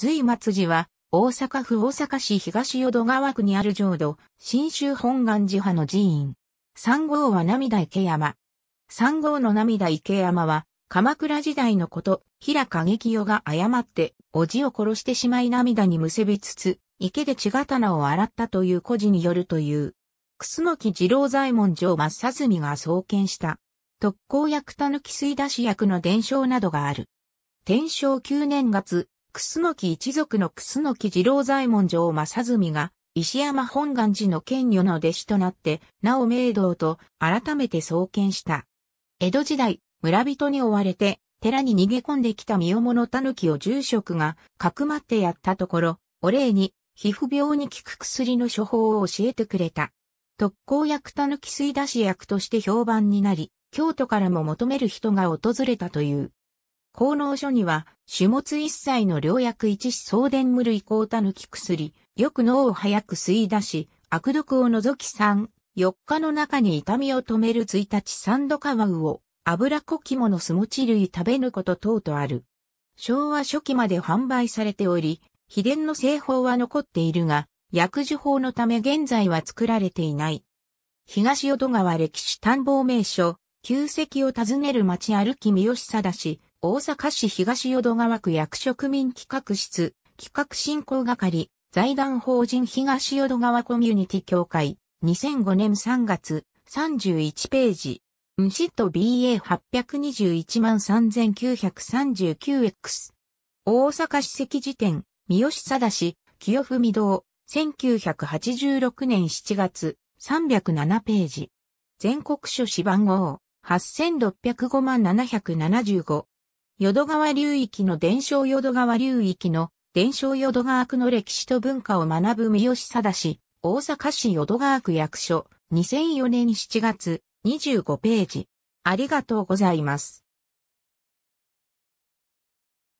随松寺は、大阪府大阪市東淀川区にある浄土、新州本願寺派の寺院。三号は涙池山。三号の涙池山は、鎌倉時代のこと、平景清が誤って、おじを殺してしまい涙に結びつつ、池で血刀を洗ったという故事によるという。楠木二郎左衛門城正純が創建した。特攻役たぬき水出し役の伝承などがある。天正9年月、楠木一族の楠木二郎左衛門城正純が、石山本願寺の剣女の弟子となって、なお明道と改めて創建した。江戸時代、村人に追われて、寺に逃げ込んできた身重の狸を住職が、かくまってやったところ、お礼に、皮膚病に効く薬の処方を教えてくれた。特攻薬たぬき水出し薬として評判になり、京都からも求める人が訪れたという。効能書には、種物一切の良薬一子送電無類抗たぬき薬、よく脳を早く吸い出し、悪毒を除き3、4日の中に痛みを止める1日三度皮を、油こきものすもち類食べぬこと等とある。昭和初期まで販売されており、秘伝の製法は残っているが、薬樹法のため現在は作られていない。東淀川歴史探訪名所、旧跡を訪ねる町歩き三好貞氏、大阪市東淀川区役職民企画室、企画振興係、財団法人東淀川コミュニティ協会、2005年3月、31ページ。ンシット BA8213939X。大阪市跡辞典、三好貞氏、清文堂、1986年7月、307ページ。全国書士番号、8605-775。淀川流域の伝承淀川流域の伝承淀川区の歴史と文化を学ぶ三好貞氏、大阪市淀川区役所、2004年7月、25ページ。ありがとうございます。